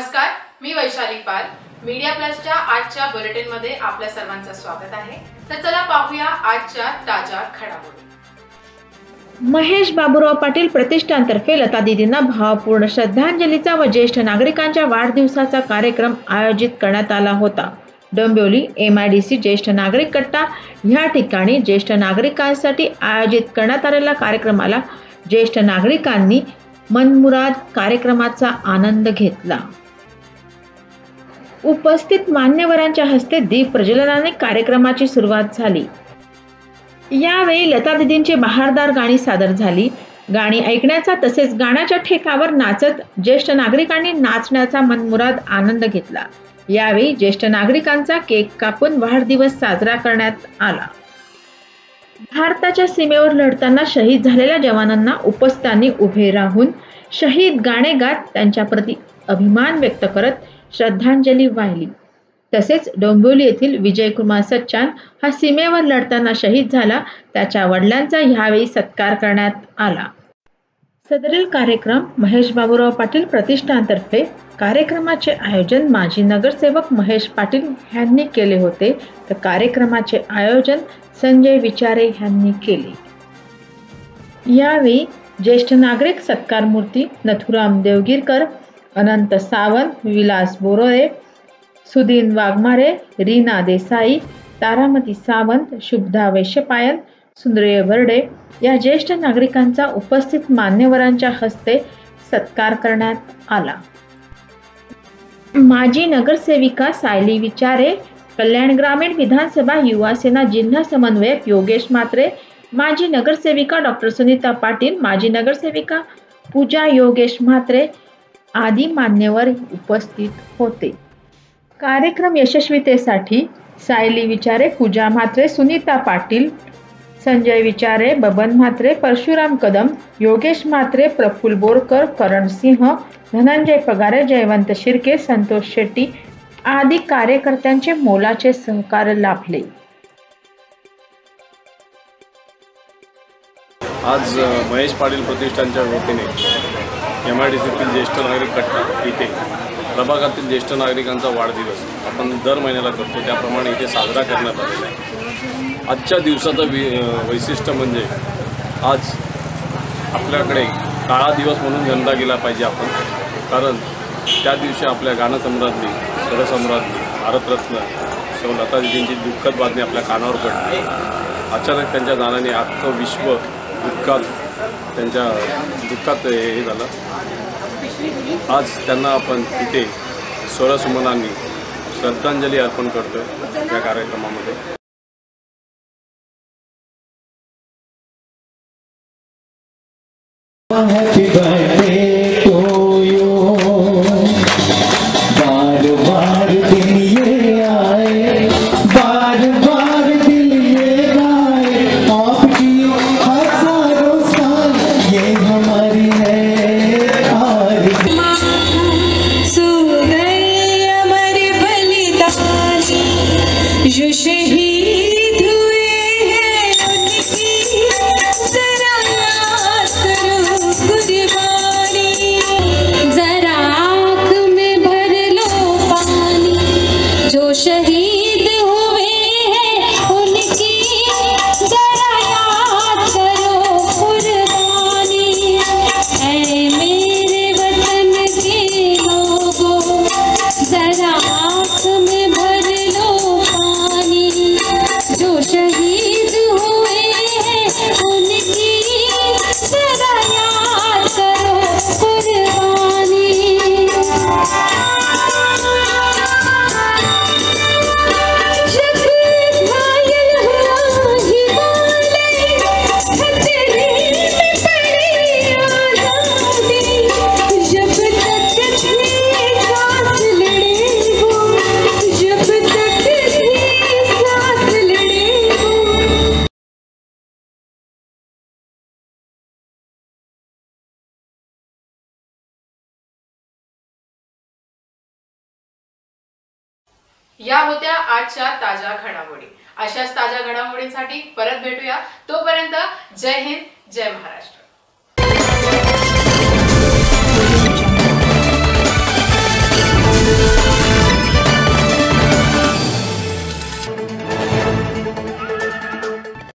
नमस्कार मी वैशाली पाल. मीडिया प्लसच्या आजच्या बुलेटिनमध्ये आपल्या सर्वांचं स्वागत आहे. तर चला पाहूया आजच्या ताज्या घडामोडी. महेश बाबुराव पाटील प्रतिष्ठानतर्फे लता दिदींना भावपूर्ण श्रद्धांजलीचा व ज्येष्ठ नागरिकांच्या वाढदिवसाचा कार्यक्रम आयोजित करण्यात आला होता. Dombivli M I D C ज्येष्ठ नागरिक कट्टा ह्या ठिकाणी ज्येष्ठ नागरिकांसाठी आयोजित करण्यात आलेल्या कार्यक्रमाला ज्येष्ठ नागरिकांनी मनमुराद कार्यक्रमाचा आनंद घेतला. उपस्थित मान्यवरांच्या हस्ते दीप प्रज्वलनाने कार्यक्रमाची सुरुवात झाली. यावेळी लता दिदींची बहारदार गाणी सादर झाली. गाणी ऐकण्याचा तसेच गाण्याच्या ठेकावर नाचत ज्येष्ठ नागरिकांनी नाचण्याचा मनमुराद आनंद घेतला. यावेळी ज्येष्ठ नागरिकांचा केक कापून वाढदिवस साजरा करण्यात आला. भारताच्या सीमेवर लढताना शहीद झालेल्या जवानांना उपस्थितांनी उभे राहून शहीद गाणे गात त्यांच्याप्रती अभिमान व्यक्त करत श्रद्धांजली वाहिली. तसेच डोंबिवली येथील विजयकुमार सच्चान हा सीमेवर लढताना शहीद झाला त्याच्या वडिलांचा ह्यावेळी सत्कार करण्यात आला. सदरील कार्यक्रम महेश बाबूराव पाटील प्रतिष्ठानतर्फे कार्यक्रमाचे आयोजन माजी नगरसेवक महेश पाटील यांनी केले होते. तर कार्यक्रमाचे आयोजन संजय विचारे यांनी केले. यावेळी ज्येष्ठ नागरिक सत्कार मूर्ती नथुराम देवगिरकर अनंत सावंत विलास बोरोळे सुदीन वाघमारे रीना देसाई तारामती सावंत शुभदा वैश्यपायन सुंदरेय बर्डे या ज्येष्ठ नागरिकांचा उपस्थित मान्यवरांच्या हस्ते सत्कार करण्यात आला. माजी नगरसेविका सायली विचारे कल्याण ग्रामीण विधानसभा युवा सेना जिल्हा समन्वयक योगेश मात्रे माजी नगरसेविका डॉक्टर सुनीता पाटील माजी नगरसेविका पूजा योगेश म्हात्रे आदी मान्यवर उपस्थित होते. कार्यक्रम यशस्वीतेसाठी सायली विचारे पूजा म्हात्रे सुनीता पाटील संजय विचारे बबन म्हात्रे परशुराम कदम योगेश म्हात्रे प्रफुल बोरकर करण सिंह धनंजय पगारे जयवंत शिर्के संतोष शेट्टी आदी कार्यकर्त्यांचे मोलाचे सहकार्य लाभले. आज महेश पाटील प्रतिष्ठानच्या वतीने एम आय डी सीतील ज्येष्ठ नागरिक कट्टा इथे प्रभागातील ज्येष्ठ नागरिकांचा वाढदिवस आपण दर महिन्याला करतो. त्याप्रमाणे इथे साजरा करण्यात आलेला आहे. आजच्या दिवसाचं वि वैशिष्ट्य म्हणजे आज आपल्याकडे काळा दिवस म्हणून गणला गेला पाहिजे आपण. कारण त्या दिवशी आपल्या गाणसम्राज्ञी स्वरसम्राज्ञी भारतरत्न सौ लतादीजींची दुःखद बातमी आपल्या कानावर पडली. अचानक त्यांच्या जाण्याने अख्खं विश्व दुःखात त्यांच्या दुःखात हे झालं. आज त्यांना आपण तिथे स्वरसुमनांनी श्रद्धांजली अर्पण करतो या कार्यक्रमामध्ये. शहीद या होत्या आजच्या ताज्या घडामोडी. अशाच ताज्या घडामोडींसाठी परत भेटूया. तोपर्यंत जय हिंद जय महाराष्ट्र.